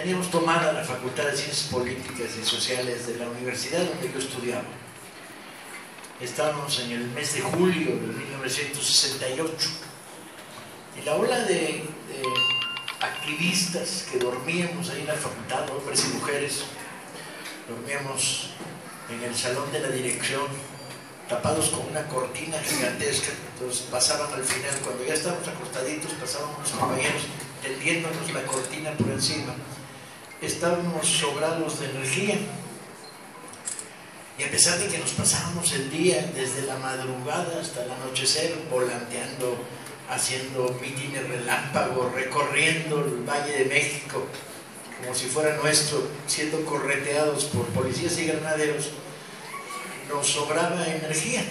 teníamos tomada la Facultad de Ciencias Políticas y Sociales de la universidad donde yo estudiaba. Estábamos en el mes de julio de 1968 y la ola de, activistas que dormíamos ahí en la facultad, hombres y mujeres, dormíamos en el salón de la dirección, tapados con una cortina gigantesca. Entonces pasaban al final, cuando ya estábamos acostaditos, pasaban unos compañeros tendiéndonos la cortina por encima. Estábamos sobrados de energía. Y a pesar de que nos pasábamos el día desde la madrugada hasta el anochecer volanteando, haciendo mítines relámpagos, recorriendo el Valle de México, como si fuera nuestro, siendo correteados por policías y granaderos, nos sobraba energía.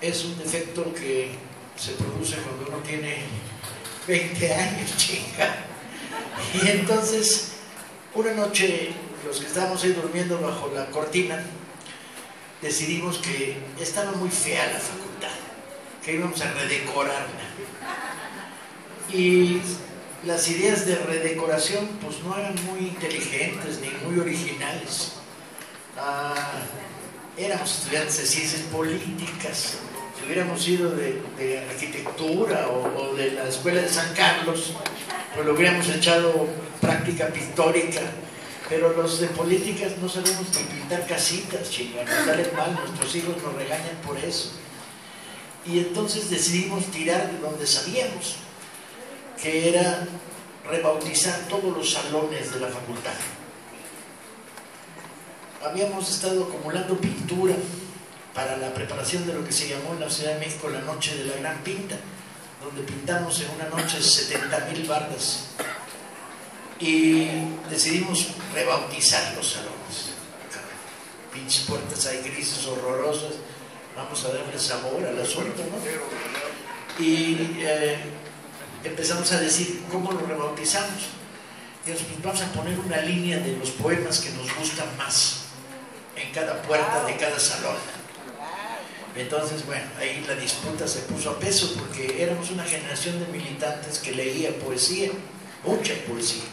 Es un defecto que se produce cuando uno tiene 20 años, chica. Y entonces, una noche, los que estábamos ahí durmiendo bajo la cortina, decidimos que estaba muy fea la facultad, que íbamos a redecorarla. Y las ideas de redecoración pues no eran muy inteligentes ni muy originales. Ah, éramos estudiantes de ciencias políticas, si hubiéramos ido de, arquitectura o, de la escuela de San Carlos, pues lo hubiéramos echado práctica pictórica, pero los de políticas no sabemos ni pintar casitas, chinga, nos sale mal, nuestros hijos nos regañan por eso. Y entonces decidimos tirar de donde sabíamos que era rebautizar todos los salones de la facultad. Habíamos estado acumulando pintura para la preparación de lo que se llamó en la Ciudad de México la Noche de la Gran Pinta, donde pintamos en una noche 70 mil bardas y decidimos rebautizar los salones. Pinches puertas ahí grises, horrorosas, vamos a darle sabor al asunto, ¿no? Y eh, empezamos a decir cómo lo rebautizamos. Y pues vamos a poner una línea de los poemas que nos gustan más en cada puerta de cada salón. Entonces, bueno, ahí la disputa se puso a peso porque éramos una generación de militantes que leía poesía, mucha poesía.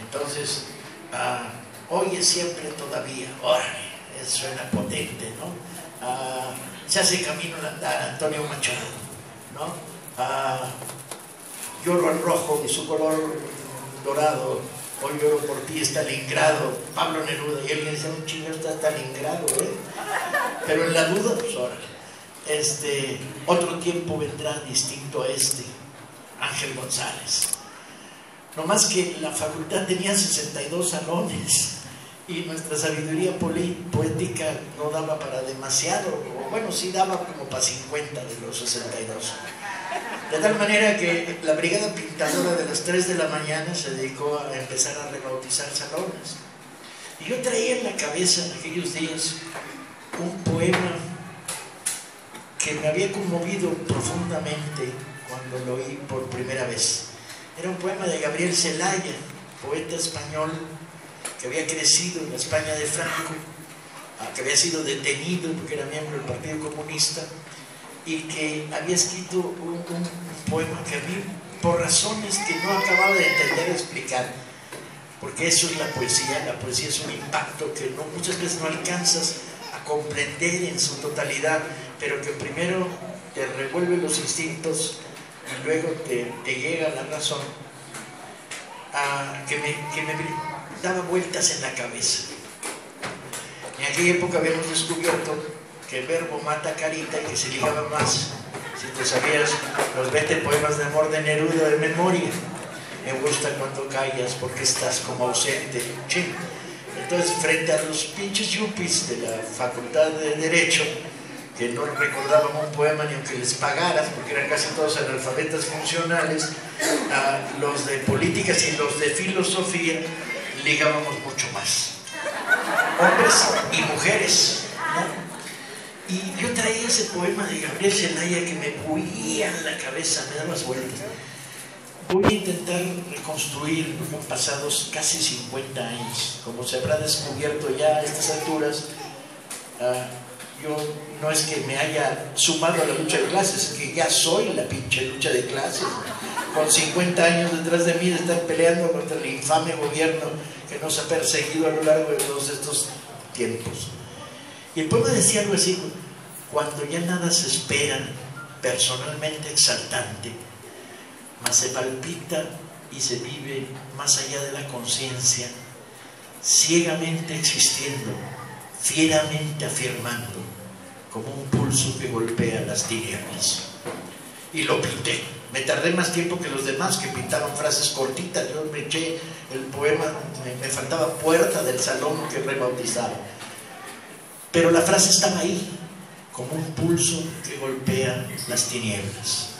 Entonces, hoy es siempre todavía, órale, suena potente, ¿no? Uh, se hace camino al andar Antonio Machado, ¿no? Uh, lloro al rojo de su color dorado, hoy lloro por ti Stalingrado, Pablo Neruda, y alguien dice, un chingo está Stalingrado, ¿eh? Pero en la duda, pues ahora, este, otro tiempo vendrá distinto a este, Ángel González. No más que la facultad tenía 62 salones y nuestra sabiduría poética no daba para demasiado, o bueno, sí daba como para 50 de los 62. De tal manera que la brigada pintadora de las 3 de la mañana se dedicó a empezar a rebautizar salones. Y yo traía en la cabeza en aquellos días un poema que me había conmovido profundamente cuando lo oí por primera vez. Era un poema de Gabriel Zelaya, poeta español que había crecido en la España de Franco, que había sido detenido porque era miembro del Partido Comunista y que había escrito un, un, poema que a mí, por razones que no acababa de entender explicar, porque eso es la poesía, la poesía es un impacto que no, muchas veces no alcanzas comprender en su totalidad, pero que primero te revuelve los instintos y luego te, llega la razón, que, me, daba vueltas en la cabeza. En aquella época habíamos descubierto que el verbo mata carita y que se ligaba más. Si te sabías los 20 poemas de amor de Neruda de memoria, me gusta cuando callas porque estás como ausente. Entonces, frente a los pinches yuppies de la Facultad de Derecho, que no recordaban un poema ni aunque les pagaras, porque eran casi todos analfabetas funcionales, a los de políticas y los de filosofía ligábamos mucho más. Hombres y mujeres. Y yo traía ese poema de Gabriel Zelaya que me bullía en la cabeza, me daba vueltas. Voy a intentar reconstruir los pasados casi 50 años. Como se habrá descubierto ya a estas alturas, uh, yo no es que me haya sumado a la lucha de clases, es que ya soy la pinche lucha de clases. con 50 años detrás de mí de estar peleando contra el infame gobierno que nos ha perseguido a lo largo de todos estos tiempos. Y el poema decía algo así, cuando ya nada se espera, personalmente exaltante, mas se palpita y se vive más allá de la conciencia, ciegamente existiendo, fieramente afirmando, como un pulso que golpea las tinieblas. Y lo pinté. Me tardé más tiempo que los demás que pintaban frases cortitas. Yo me eché el poema, me, me faltaba puerta del salón que rebautizaba. Pero la frase estaba ahí, como un pulso que golpea las tinieblas.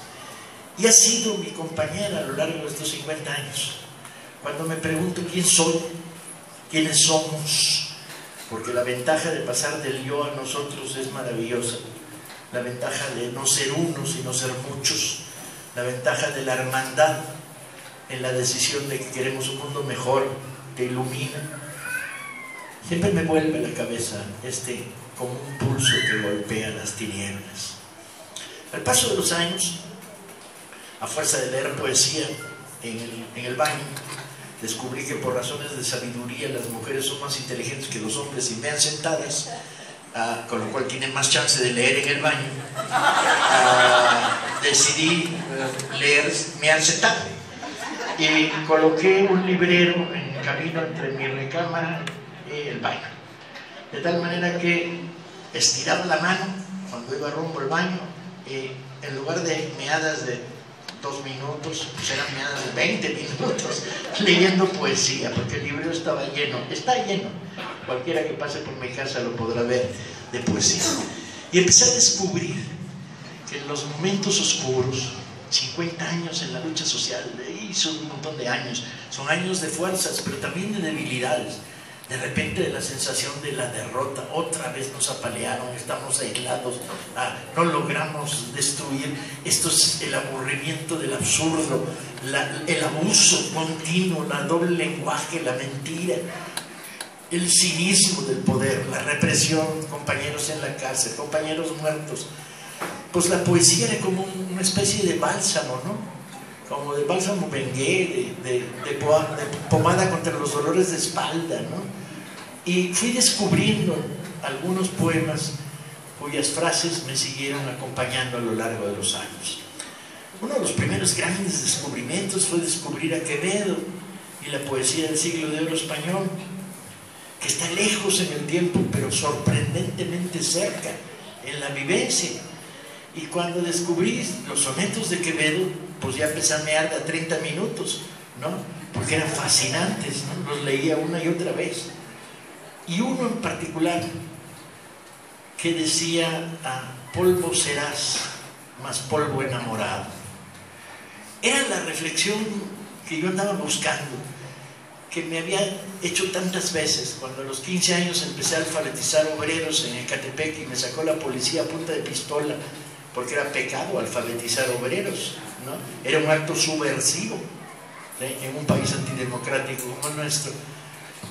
Y ha sido mi compañera a lo largo de estos 50 años. Cuando me pregunto quién soy, quiénes somos, porque la ventaja de pasar del yo a nosotros es maravillosa. La ventaja de no ser uno, sino ser muchos. La ventaja de la hermandad en la decisión de que queremos un mundo mejor, que ilumina. Siempre me vuelve la cabeza este como un pulso que golpea las tinieblas. Al paso de los años, a fuerza de leer poesía en el, en el baño, descubrí que por razones de sabiduría las mujeres son más inteligentes que los hombres y me han sentadas, ah, con lo cual tienen más chance de leer en el baño. Ah, decidí eh, leer, me han sentado y coloqué un librero en el camino entre mi recámara y el baño. De tal manera que estiraba la mano cuando iba rumbo al baño y en lugar de meadas de dos minutos, pues eran meadas de 20 minutos leyendo poesía, porque el libro estaba lleno, está lleno, cualquiera que pase por mi casa lo podrá ver de poesía. Y empecé a descubrir que en los momentos oscuros, 50 años en la lucha social, hizo un montón de años, son años de fuerzas, pero también de debilidades de repente la sensación de la derrota, otra vez nos apalearon, estamos aislados, ah, no logramos destruir, esto es el aburrimiento del absurdo, el abuso continuo, la doble lenguaje, la mentira, el cinismo del poder, la represión, compañeros en la cárcel, compañeros muertos. Pues la poesía era como una especie de bálsamo, ¿no? Como de bálsamo bengué, de, pomada contra los dolores de espalda, ¿no? Y fui descubriendo algunos poemas cuyas frases me siguieron acompañando a lo largo de los años. Uno de los primeros grandes descubrimientos fue descubrir a Quevedo y la poesía del siglo de oro español, que está lejos en el tiempo, pero sorprendentemente cerca en la vivencia. Y cuando descubrí los sonetos de Quevedo, pues ya empecé a mear de a 30 minutos, ¿no? Porque eran fascinantes, ¿no? Los leía una y otra vez y uno en particular que decía, ah, polvo serás, más polvo enamorado. Era la reflexión que yo andaba buscando, que me había hecho tantas veces. Cuando a los 15 años empecé a alfabetizar obreros en Ecatepec y me sacó la policía a punta de pistola, porque era pecado alfabetizar obreros, ¿no? Era un acto subversivo ¿eh? en un país antidemocrático como el nuestro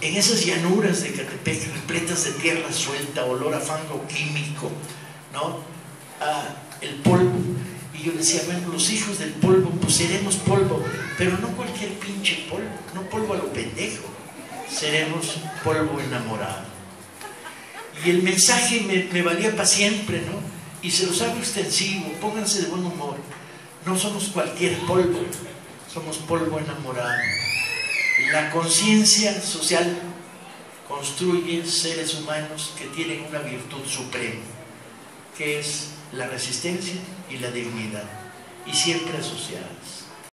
en esas llanuras de Catepec, repletas de tierra suelta, olor a fango químico, ¿no? el polvo. Y yo decía, bueno, los hijos del polvo, pues seremos polvo, pero no cualquier pinche polvo, no polvo a lo pendejo, seremos polvo enamorado. Y el mensaje me, me valía para siempre, ¿no? Y se los hago extensivo, pónganse de buen humor. No somos cualquier polvo, somos polvo enamorado. La conciencia social construye seres humanos que tienen una virtud suprema, que es la resistencia y la dignidad, y siempre asociadas.